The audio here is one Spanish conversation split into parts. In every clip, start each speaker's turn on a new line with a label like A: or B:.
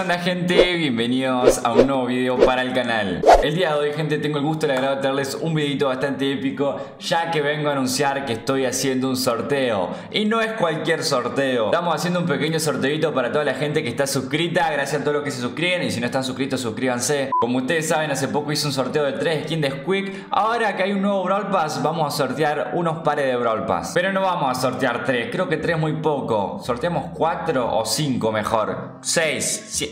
A: ¿Qué onda gente? Bienvenidos a un nuevo video para el canal. El día de hoy gente tengo el gusto y el agrado de traerles un videito bastante épico Ya que vengo a anunciar que estoy haciendo un sorteo. Y no es cualquier sorteo. Estamos haciendo un pequeño sorteito para toda la gente que está suscrita. Gracias a todos los que se suscriben y si no están suscritos suscríbanse. Como ustedes saben hace poco hice un sorteo de 3 skins de Squeak. Ahora que hay un nuevo Brawl Pass vamos a sortear unos pares de Brawl Pass. Pero no vamos a sortear 3, creo que 3 muy poco. Sorteamos 4 o 5 mejor. 6 7,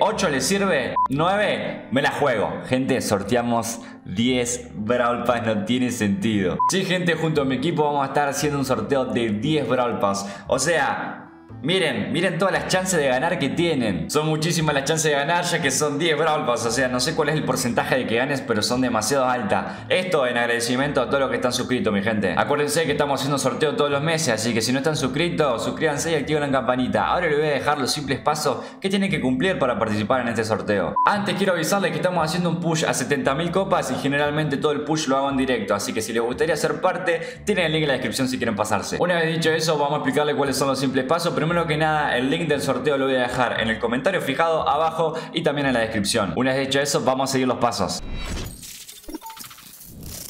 A: 8 le sirve, 9 me la juego. Gente, sorteamos 10 Brawl Pass, no tiene sentido. Sí, gente, junto a mi equipo vamos a estar haciendo un sorteo de 10 Brawl Pass. O sea, Miren, miren todas las chances de ganar que tienen. Son muchísimas las chances de ganar ya que son 10 Brawl. O sea, no sé cuál es el porcentaje de que ganes, pero son demasiado altas. Esto en agradecimiento a todos los que están suscritos, mi gente. Acuérdense que estamos haciendo sorteo todos los meses, así que si no están suscritos, suscríbanse y activen la campanita. Ahora les voy a dejar los simples pasos que tienen que cumplir para participar en este sorteo. Antes quiero avisarles que estamos haciendo un push a 70.000 copas y generalmente todo el push lo hago en directo. Así que si les gustaría ser parte, tienen el link en la descripción si quieren pasarse. Una vez dicho eso, vamos a explicarles cuáles son los simples pasos. Primero primero que nada, el link del sorteo lo voy a dejar en el comentario fijado abajo y también en la descripción. Una vez hecho eso, vamos a seguir los pasos.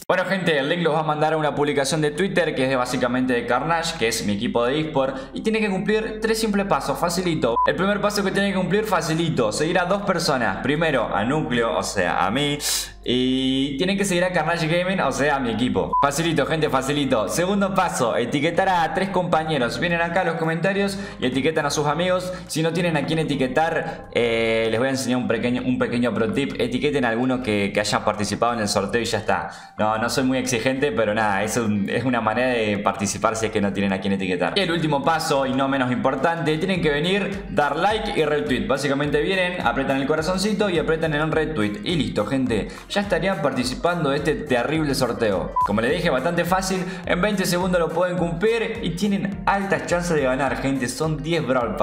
A: Bueno gente, el link los va a mandar a una publicación de Twitter que es de básicamente de Carnage, que es mi equipo de eSport y tiene que cumplir tres simples pasos, facilito. El primer paso que tiene que cumplir, facilito, seguir a dos personas. Primero a Núcleo, o sea, a mí, y tienen que seguir a Carnage Gaming, o sea, a mi equipo. Facilito, gente, facilito. Segundo paso, etiquetar a tres compañeros. Vienen acá a los comentarios y etiquetan a sus amigos. Si no tienen a quién etiquetar, eh, les voy a enseñar un pequeño, un pequeño pro tip. Etiqueten a alguno que, que, haya participado en el sorteo y ya está. No, no soy muy exigente, pero nada, es, es una manera de participar si es que no tienen a quién etiquetar. Y el último paso, y no menos importante, tienen que venir, dar like y retweet. Básicamente vienen, apretan el corazoncito y apretan el retweet. Y listo, gente ya estarían participando de este terrible sorteo. Como les dije, bastante fácil, en 20 segundos lo pueden cumplir y tienen altas chances de ganar, gente. Son 10 Brawl.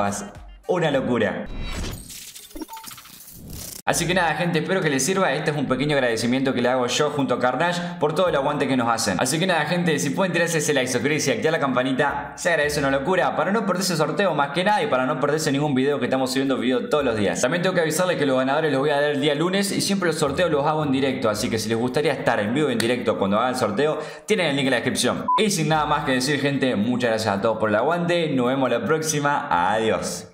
A: Una locura. Así que nada gente, espero que les sirva, este es un pequeño agradecimiento que le hago yo junto a Carnage por todo el aguante que nos hacen. Así que nada gente, si pueden tirarse ese like, suscribirse y activar la campanita, se agradece una locura para no perderse sorteo más que nada y para no perderse ningún video que estamos subiendo video todos los días. También tengo que avisarles que los ganadores los voy a dar el día lunes y siempre los sorteos los hago en directo, así que si les gustaría estar en vivo en directo cuando haga el sorteo, tienen el link en la descripción. Y sin nada más que decir gente, muchas gracias a todos por el aguante, nos vemos la próxima, adiós.